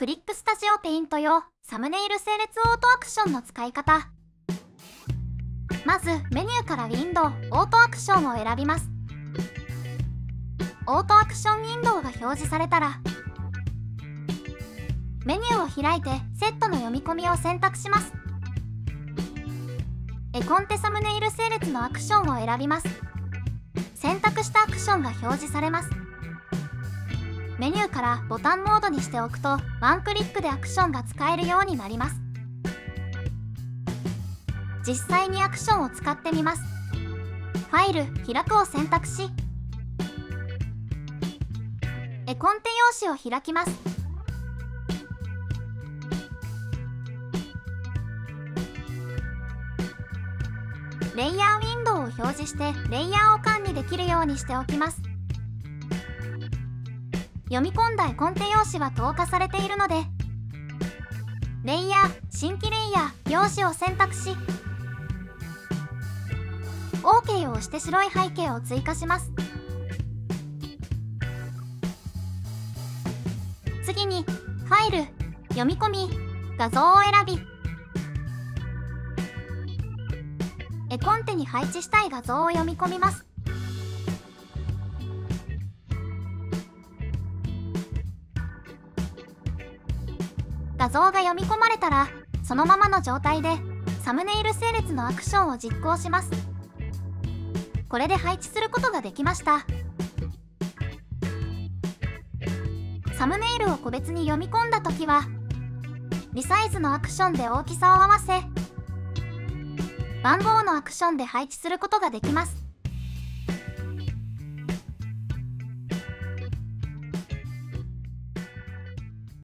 クリックスタジオペイント用サムネイル整列オートアクションの使い方。まずメニューからウィンドウオートアクションを選びます。オートアクションウィンドウが表示されたらメニューを開いてセットの読み込みを選択します。絵コンテサムネイル整列のアクションを選びます。選択したアクションが表示されます。メニューからボタンモードにしておくとワンクリックでアクションが使えるようになります。実際にアクションを使ってみます。ファイル開くを選択し絵コンテ用紙を開きます。レイヤーウィンドウを表示してレイヤーを管理できるようにしておきます。読み込んだ絵コンテ用紙は投下されているのでレイヤー新規レイヤー用紙を選択し OK を押して白い背景を追加します。次にファイル読み込み画像を選び絵コンテに配置したい画像を読み込みます。画像が読み込まれたらそのままの状態でサムネイル整列のアクションを実行します。これで配置することができました。サムネイルを個別に読み込んだ時はリサイズのアクションで大きさを合わせ番号のアクションで配置することができます。